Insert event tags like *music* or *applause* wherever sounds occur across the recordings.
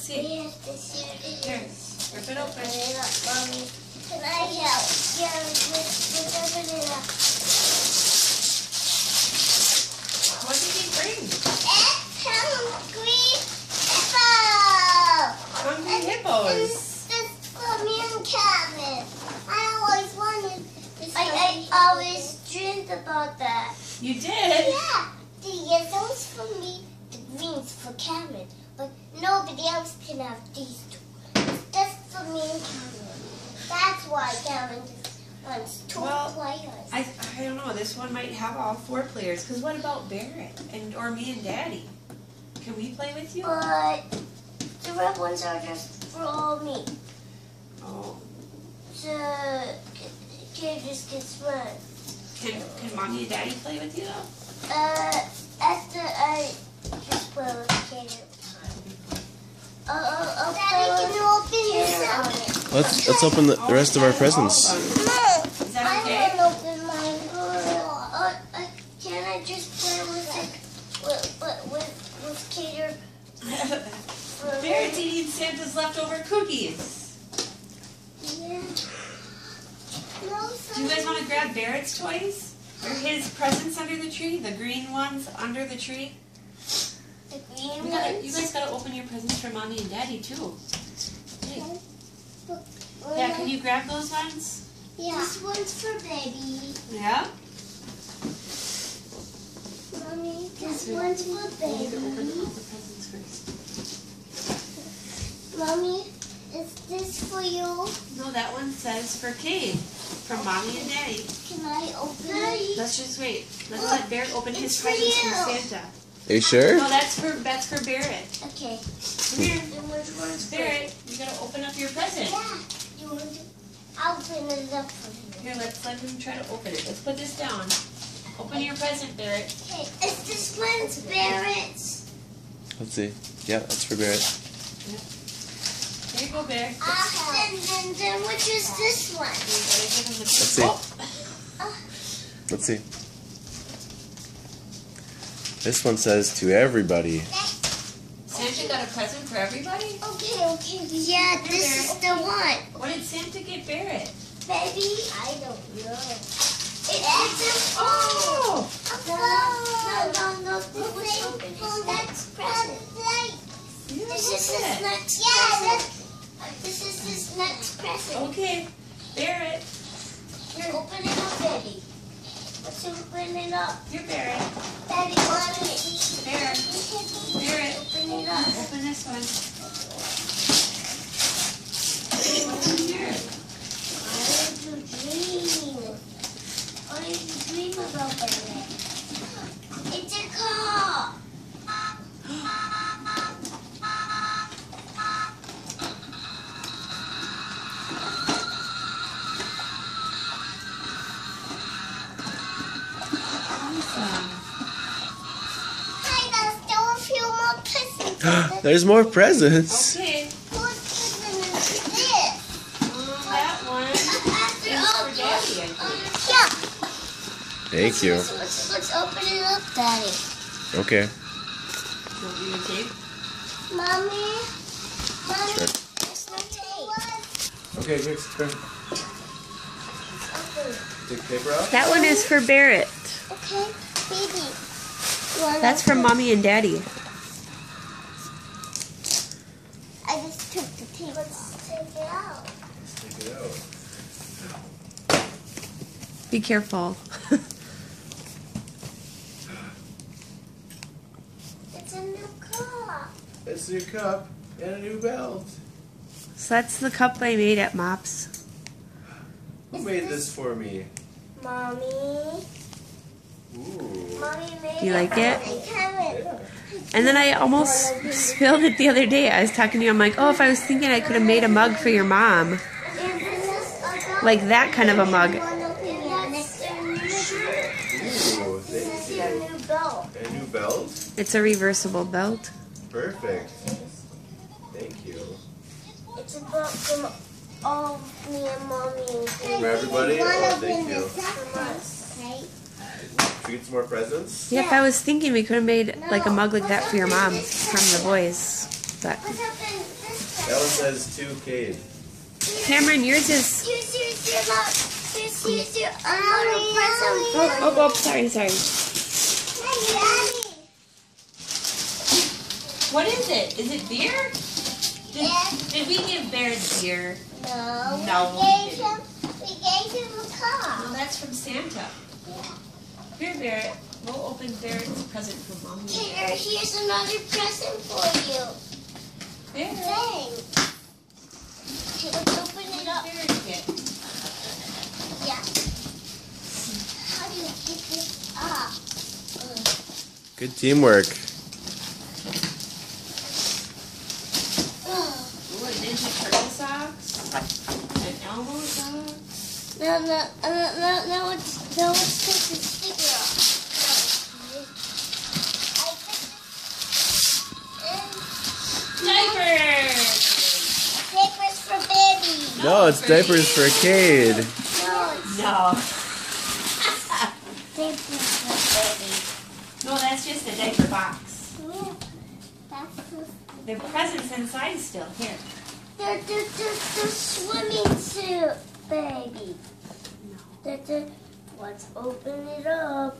See. Here it Here, is. rip it open. Mommy. Can I help? Yeah, let's, open it up. What did he bring? It's hungry hippo. Hungry hippos. This for me and Kevin. I always wanted this. I, I always dreamed about that. You did? Yeah, the yellow's for me, the green's for Kevin. But nobody else can have these two. It's just for me and Cameron. That's why Cameron just wants two Well, players. I, I don't know. This one might have all four players. Cause what about Barrett and or me and Daddy? Can we play with you? But the red ones are just for all me. Oh, The kid just gets one. can can mommy and Daddy play with you though? Uh, after I just play with Kater. Uh, uh, Daddy, this Let's let's open the, the rest of our presents. No, I okay? want to open mine. Uh, uh, can I just play with it, with, with, with, with Kater? Barrett's eating Santa's leftover cookies. Yeah. No, Do you guys want to grab Barrett's toys? Or his presents under the tree? The green ones under the tree? The green We gotta, ones? you guys gotta open your presents for mommy and daddy too. Hey, yeah, can you grab those ones? Yeah. This one's for baby. Yeah? Mommy, this one's for We need to open all the presents first. Mommy, is this for you? No, that one says for Cade. From mommy and daddy. Can I open it? Let's just wait. Let's let Barrett open his presents from. Santa. Are you sure? No, that's for that's for Barrett. Okay. Come here. And which one's for Barrett, you gotta open up your present. Yeah. You want to? I'll open it up for you. Here, let's let him try to open it. Let's put this down. Open your present, Barrett. Okay. It's this one's Barrett's? Let's see. Yeah, that's for Barrett. There you go, Barrett. Ah, I'll. And then, then which is this one? You gotta give him the Let's see. Oh, ah. Let's see. This one says to everybody. Santa got a present for everybody? Okay, okay. Yeah, this is the one. What did Santa get Barrett? Baby? I don't know. It, oh! it's a Oh! No, no, no, no. This was open his next present. You This look is his it. next present. This is his next present. Okay, Barrett. Here, open it up, Daddy. Let's open it up. Here, Barrett. Daddy, There's more presents. Okay. What present is this? That one After is all for Daddy, I think. Yeah. Thank you. Let's, let's, let's open it up, Daddy. Okay. Want me to tape? Mommy. Mommy. Sure. There's no tape. Okay, good. Turn. Open. Take paper out. That one is for Barrett. Okay, baby. You wanna That's from open- mommy and daddy. I just took the tape. Let's take it out. Take it out. Be careful. It's a new cup. It's a new cup and a new belt. so that's the cup I made at Mops. Who made this for me? Mommy. Ooh. Mommy made it. Do you like it? I have it. Yeah. And then I almost spilled it the other day. I was talking to you. I'm like, oh, if I was thinking I could have made a mug for your mom. And this is a car. Like that kind of a mug. You wanna open it next to your new shirt? Ooh, This thank is you. your new belt. A new belt? It's a reversible belt. Perfect. Thank you. It's a belt from all of me and mommy and From everybody? Oh, thank you. from us. Okay. Should we get some more presents? Yeah, if I was thinking we could have made like a mug like that for your mom from the boys. But That one says two Cade. Cameron, yours is. Here's, here's your lot. Here's, here's your another present Oh, oh, oh, sorry, sorry. Daddy. What is it? Is it beer? Did, Yes. did we give Barrett beer? No. No, We we gave him, we gave him a car. No, that's from Santa. Here, Barrett. We'll open Barrett's present from Mommy. Here, here's another present for you. There. Thanks. Let's open it up. Barrett get? Yeah. How do you pick this up? Good teamwork. Ugh. Ooh, a Ninja Turtle socks. An Elmo socks. No, no, no, no, no, it's, no, it's take the sticker off. No. I put this in Diapers. papers for baby. No, it's diapers for Cade. No, No. papers for No, that's just a diaper box. Yeah, that's the, The present's inside still. Here. the, the, the, the swimming suit, baby. The, the, let's open it up.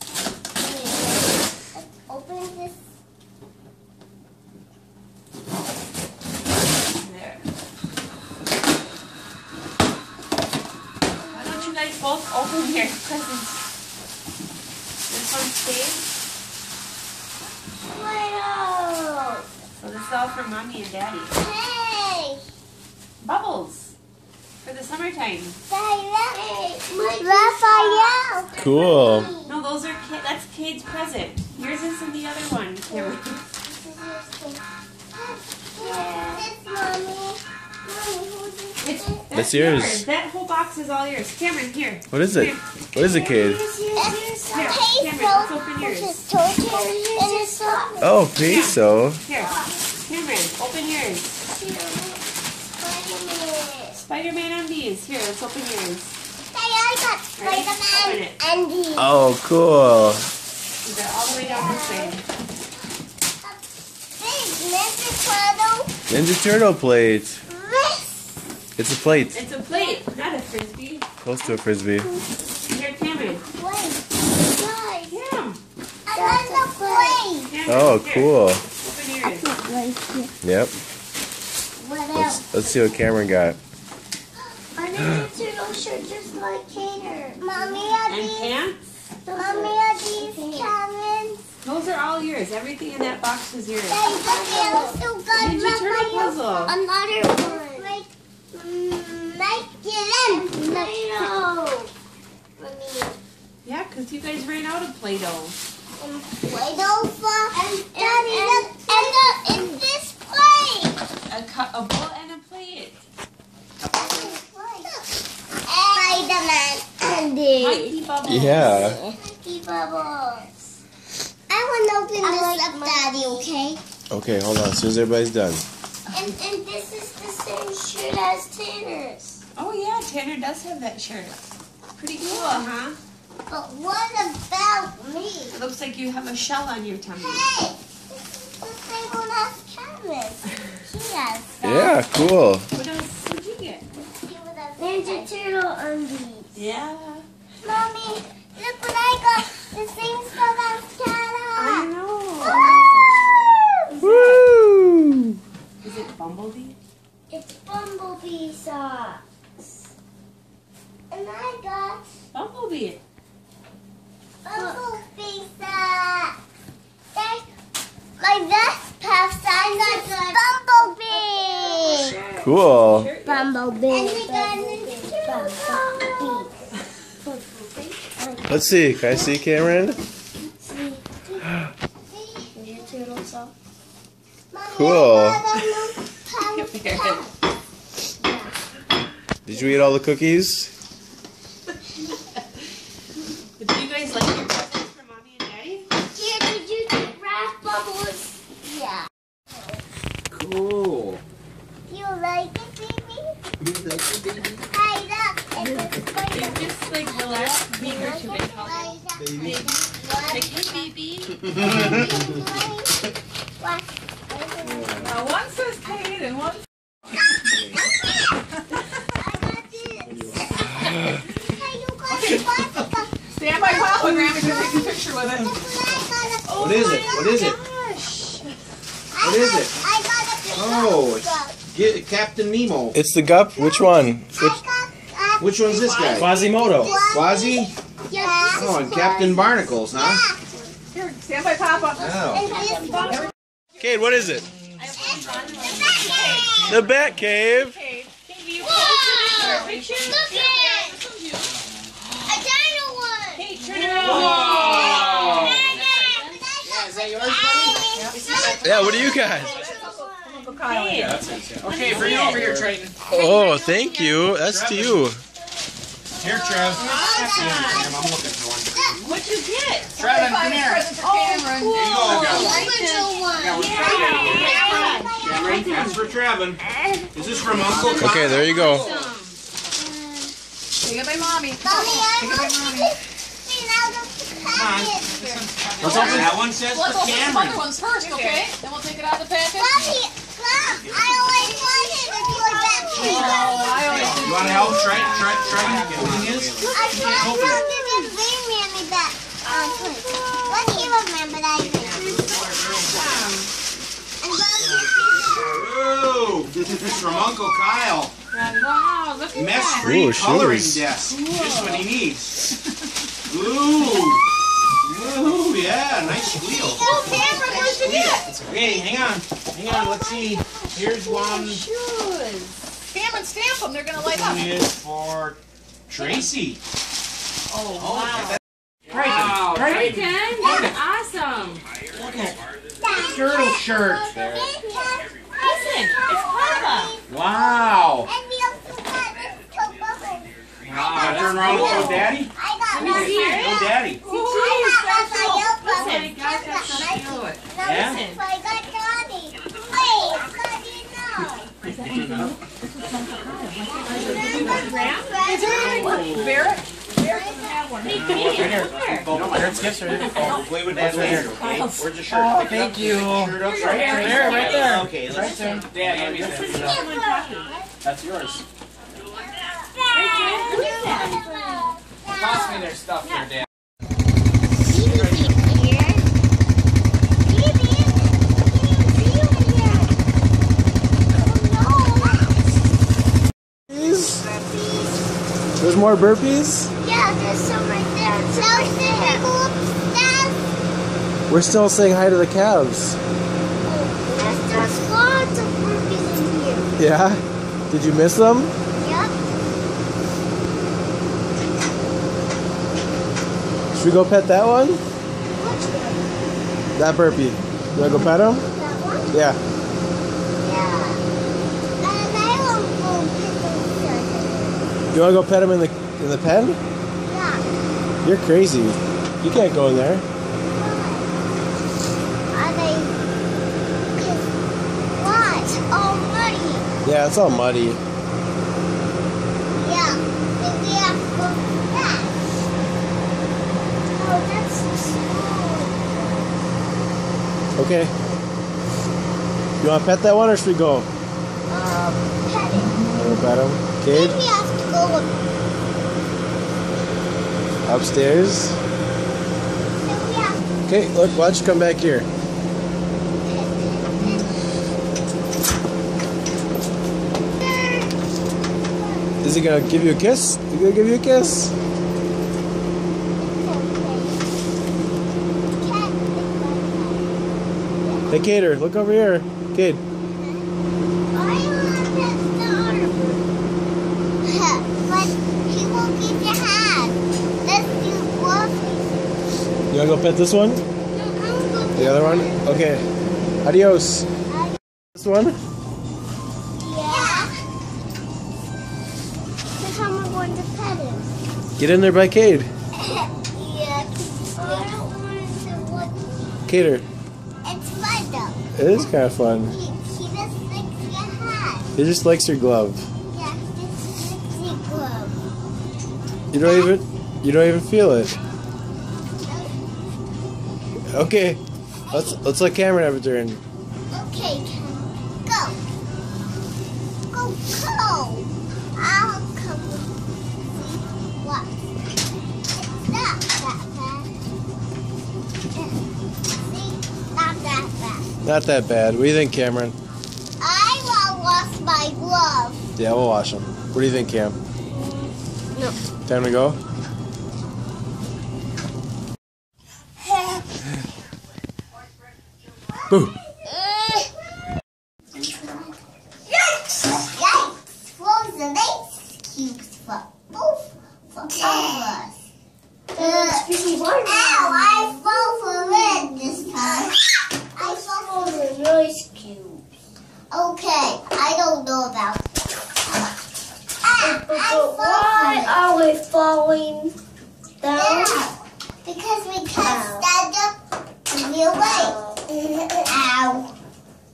Let's open this. There. Why don't you guys both open your presents? This one stays. Play-Doh. So this is all for mommy and daddy. Hey, Bubbles. For the summertime. Raphael. Cool. No, those are Ka- that's Cade's present. Yours is in the other one. Cameron. This mommy. Mommy, who's this? It's, That's yours. That whole box is all yours. Cameron, here. What is it? Here. What is it? It's Here, Cameron, let's open yours. It's torture and it's a Oh, peso. Here. Cameron, open yours. Spider-Man. Spider-Man undies. Here, let's open yours. Hey, I got Spider-Man it. and the Oh, cool. Is that all the way down this way? big Ninja Turtle Ninja Turtle plate. wrist It's a plate. It's a plate, not a frisbee. Close to a frisbee. Here, Cameron. plate. Guys, Cam. another plate. Oh, cool. Open yours. Yep. Let's let's see what Cameron got. A Turtle shirt just like Kater. Mommy, are And these? pants. Mommy, are these? Those are all yours. Everything in that box is yours. Daddy, but they also got Ninja Turtle puzzle. Another one. Like, mm, like it in. Play-Doh. Yeah, because you guys ran out of Play-Doh. And Play-Doh and, Daddy, look, and the, in this plate. A, cu- a bowl and a plate. Spider-Man and the Mikey Bubbles. Yeah. Monkey Bubbles. I want to open this up, Daddy, okay? Okay, hold on. As soon as everybody's done. And, and this is the same shirt as Tanner's. Oh yeah, Tanner does have that shirt. Pretty cool, huh? But what about me? It looks like you have a shell on your tummy. Hey, this is the same one as Cameron. He has that. Yeah, cool. What else did you get? Ninja Turtle undies. Yeah. Mommy, look what I got. The same stuff as I Tana. know. Woo! Woo! Is it Bumblebee? It's Bumblebee socks. And I got Bumblebee. Bumblebee socks. There's my vest puffs. I got Bumblebee. Cool. Shirt. Bumblebee. And we got Bumblebee. Let's see. Can I see Cameron? Cool. Did you eat all the cookies? Did you guys like your presents for mommy and daddy? Here, did you get wrath bubbles? Yeah. Cool. Do you like it, baby? Hi, look. It's a spider. It's just like the last week or two been called baby. Like, hey baby. What? Uh, one says Kate and one. I got this. Hey, you got the bicycle. Stand by Papa, Grammy's gonna take a picture with it. What is it? What is it? Oh what is it? I got a big Oh, bicycle. Get Captain Nemo. It's the gup. Which one? Which? I got a Which one's this guy? Quasimodo. Quasi? Yeah, Oh, and Captain Barnacles, huh? Here, stand by Papa. Oh. And. Kate, what is it? The Bat Cave. Kate, Whoa! Look at it! A dino one! Kate, turn around. Is that yours, Yeah, what do you got? Okay, bring it over here, Triton. Oh, thank you. That's to you. Here, Trev. I'm looking for one. What'd you get? Trevin, come here. Present for Cameron. Here you one. That's for Trevin. Is this from Uncle Kyle? Okay, there you go. Take it by mommy. Mommy, I want this thing out of the package. Let's open that one says Let's for open some other Cameron. ones first, okay? Then we'll take it out of the package. Mommy, Mom, I always wanted to do that. Oh, I always You want to help Triton? Tri- Trevin open his? I tried to give Green Mammy that. Um, let me remember that. And Ooh, this is from Uncle Kyle. Wow, look at Mesh that. free coloring shoes. desk. Just what he needs. Ooh. Ooh, yeah, nice squeal. Oh, Cameron, where'd you get? Okay, hang on. Hang on, let's see. Here's one. Shoes. Cameron, stamp them. They're gonna light up. Who is for Tracy. Oh, oh wow. Wow, Triton. That's awesome. Look at that Turtle shirt. Listen, it's Papa. Wow. And we also got this. Wow, turn around and show daddy. I got Let me see one. daddy. I got Raphael Listen, guys, that's so Nike. cute. No, Yeah? listen, I got Johnny. Wait, Johnny, no. Is there anything? Barrett? Parents gifts are? Where's the shirt? Oh, thank you. Right There, right there. Okay, let's see. Dad, hand me that. That's yours. Toss me their stuff there, Dad. There's more burpees? Yeah, there's some right there. Go upstairs. We're still saying hi to the calves. There's, there's lots of burpees in here. Yeah? Did you miss them? Yep. Should we go pet that one? That burpee. You wanna go pet him? That one? Yeah. Yeah. And I want to go pick You wanna go pet him in the in the pen? Yeah. You're crazy. You can't go in there. Are they? What? Oh, muddy. Yeah, it's all muddy. Yeah. Then we have to go back. Oh, that's so small. Okay. You wanna pet that one or should we go? Um, pet it. Wanna pet him? Then Upstairs? To Okay, look, watch, come back here? Is he gonna give you a kiss? He gonna give you a kiss? Hey, Cater, look over here. Kid, But he won't give your hand. Let's do both. you wanna go pet this one? I'm The other one? Okay. Adios. This one? Yeah. How we're going to pet him. Get in there by Cade. *laughs* yeah. I don't want to look. Cater. It's fun though. It is kind of fun. He, he just licks your hand. He just likes your glove. Yeah, he just your glove. You don't even you don't even feel it. Okay. Let's let's let Cameron have a turn. Okay, go. Go go. I'll come. Not that bad. Not that bad. What do you think, Cameron? I will wash my glove. Yeah, we'll wash them. What do you think, Cam? No. Time to go. Boo! Yikes! Yikes! Frozen ice cubes for both for all of us. Ow! I fell for it this time. I fell for the ice cubes. Okay, I don't know about. Ah, I fell for it. are we falling Yeah, because we can't stand up in the way. Ow.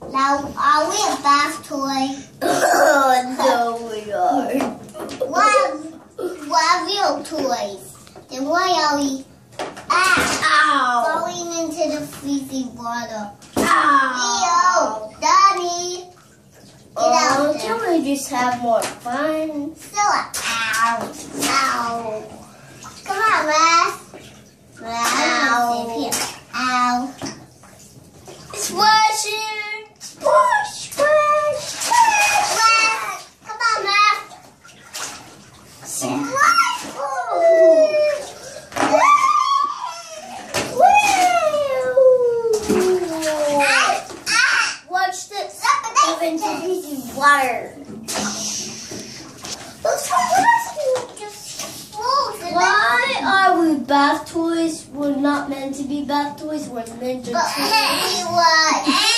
Now, are we a bath toy? *laughs* no, we are. What, what real toys? Then why are we ah, Ow! falling into the freezing water? Ow! Leo, Daddy, get Oh, out there. can we just have more fun? Stella, ow, ow. Come on, Wes. Ow. Ow. Splashing! Splash! Splash! Splash! Wes, come on, Wes. Splash. Watch this. Stop Even it. to these wire. Those are just frozen. Why are we bath toys? We're not meant to be bath toys. We're meant to But we were have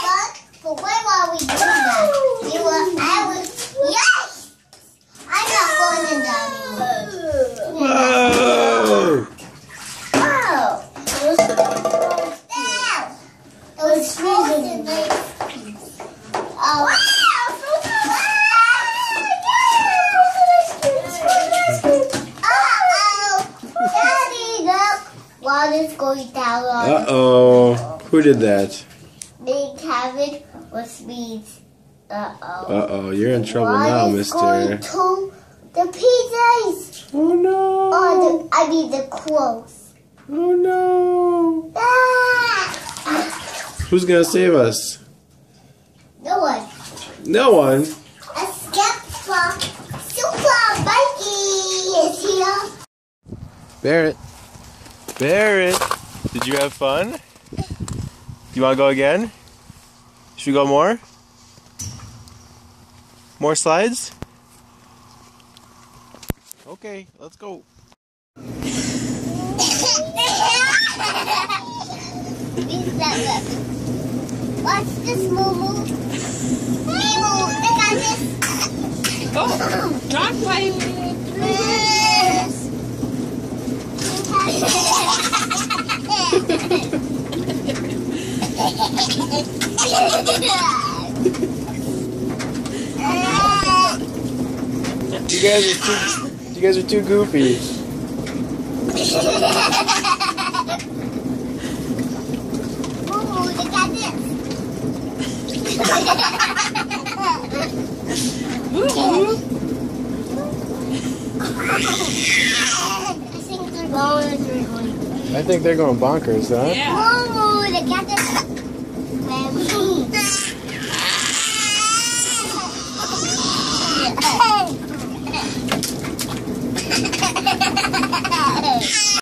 fun. But why were we doing that? We were. I was. Yes. I'm not going in that anymore. Whoa! Wow. Those Now, those frozen ice Oh. Uh-oh. Daddy, look. Water's going down Uh oh. Who did that? Big cabin, which means uh-oh. Uh oh. You're in trouble now, Water's going mister. to the PJs. Oh no. Oh, the, I mean the clothes. Oh no. Ah! Who's gonna save us? No one. No one. A skeptic super Mikey is here. Barrett. Barrett. Did you have fun? Do you wanna go again? Should we go more? More slides? Okay, let's go. Watch this, Moo Hey, Moo, look at this. Oh, dog fight. You guys are too. You guys are too goofy. Moo, look at this. I think they're going bonkers, huh? Yeah. Ooh,